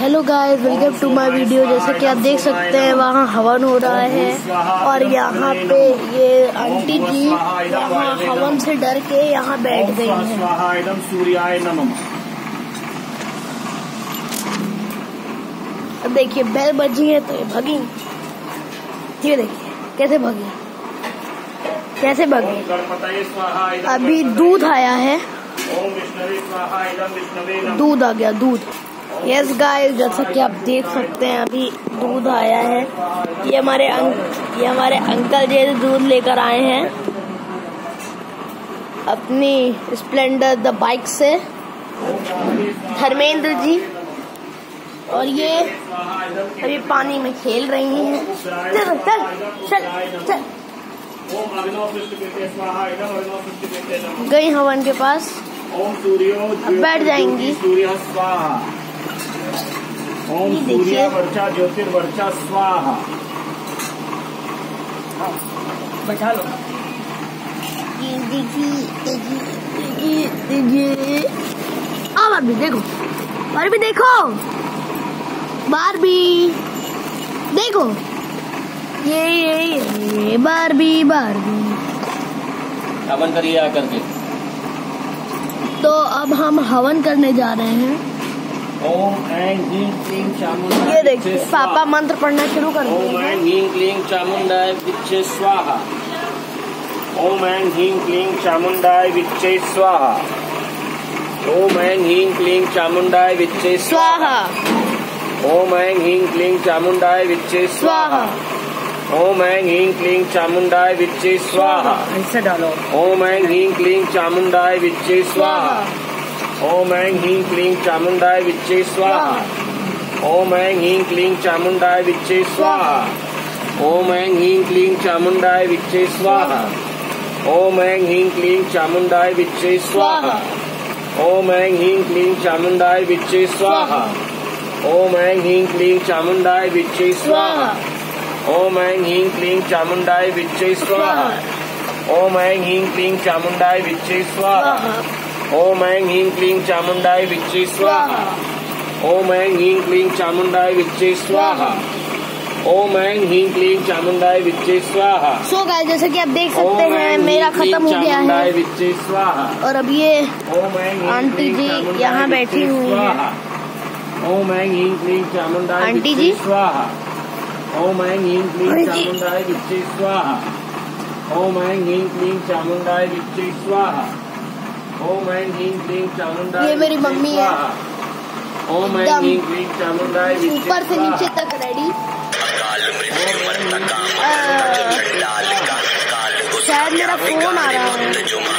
Hello guys welcome to my video जैसे कि आप देख सकते हैं वहाँ हवन हो रहा है और यहाँ पे ये आंटी जी यहाँ हवन से डर के यहाँ बैठ गई हैं। अब देखिए बैल बजी है तो ये भगी। ये देखिए कैसे भगी? कैसे भगी? अभी दूध आया है। दूध आ गया दूध। यस गाइस जैसा कि आप देख सकते हैं, अभी दूध आया है। ये हमारे अंक ये हमारे अंकल जी दूध लेकर आए हैं। अपनी स्प्लेंडर द बाइक से। धर्मेंद्र जी। और ये अभी पानी में खेल रही हैं। चल चल चल चल। गई हवन के पास। बैठ जाएँगी। ओम सूर्य वर्षा ज्योतिर्वर्षा स्वाहा। बैठा लो। ये देखिए देखिए देखिए देखिए। आ बारबी देखो बारबी देखो बारबी देखो। ये ये ये बार भी बारबी बारबी हवन करिए आकर के। तो अब हम हवन करने जा रहे हैं। ओम ऐं ह्रीं क्लीं चामुण्डाय ये देखिए पापा मंत्र पढ़ना शुरू कर ओम ऐं ह्रीं क्लीं चामुण्डाय विच्चे स्वाहा। ओम ऐं ह्रीं क्लीं चामुण्डाय विच्चे स्वाहा। ओम ऐं ह्रीं क्लीं चामुण्डाय विच्चे स्वाहा। ओम ऐं ह्रीं क्लीं चामुण्डाय विच्चे स्वाहा। ओम ऐं ह्रीं क्लीं चामुण्डाय विच्चे स्वाहा। ऐसे डालो। ओम ऐं ह्रीं क्लीं चामुण्डाय विच्चे स्वाहा। ओम ऐं ह्रीं क्लीं चामुण्डाय विच्चे स्वाहा। ओम ऐं ह्रीं क्लीं चामुण्डाय विच्चे स्वाहा। ओम ऐं ह्रीं क्लीं चामुण्डाय विच्चे स्वाहा। ओम ऐं ह्रीं क्लीं चामुण्डाय विच्चे स्वाहा। ओम ऐं ह्रीं क्लीं चामुण्डाय विच्चे स्वाहा। ओम ऐं ह्रीं क्लीं चामुण्डाय विच्चे स्वाहा। ओम ऐं ह्रीं क्लीं चामुण्डाय विच्चे स्वाहा। ओम ऐं ह्रीं क्लीं चामुण्डाय विच्चे स्वाहा। ओम ऐं ह्रीं क्लीं चामुण्डाय विच्चे स्वाहा ओम ऐं ह्रीं क्लीं चामुण्डाय विच्चे स्वाहा ओम ऐं ह्रीं क्लीं चामुण्डाय विच्चे स्वाहा सो गाइस जैसे कि आप देख सकते हैं मेरा खत्म हो गया है। विच्चे स्वाहा और अब ये आंटी जी यहाँ बैठी हुई हैं। ओम ऐं ह्रीं क्लीं चामुण्डाय आंटी जी। स्वाहा ओम ऐं ह्रीं क्लीं। चामुण्डाय विच्चे स्वाहा ओम ऐं ह्रीं क्लीं चामुण्डाय विच्चे स्वाहा ओम ऐं ह्रीं क्लीं चामुण्डाय ये मेरी मम्मी है। ओम ऐं ह्रीं क्लीं चामुण्डाय ऊपर से नीचे तक रेडी शायद मेरा फ़ोन आ रहा है।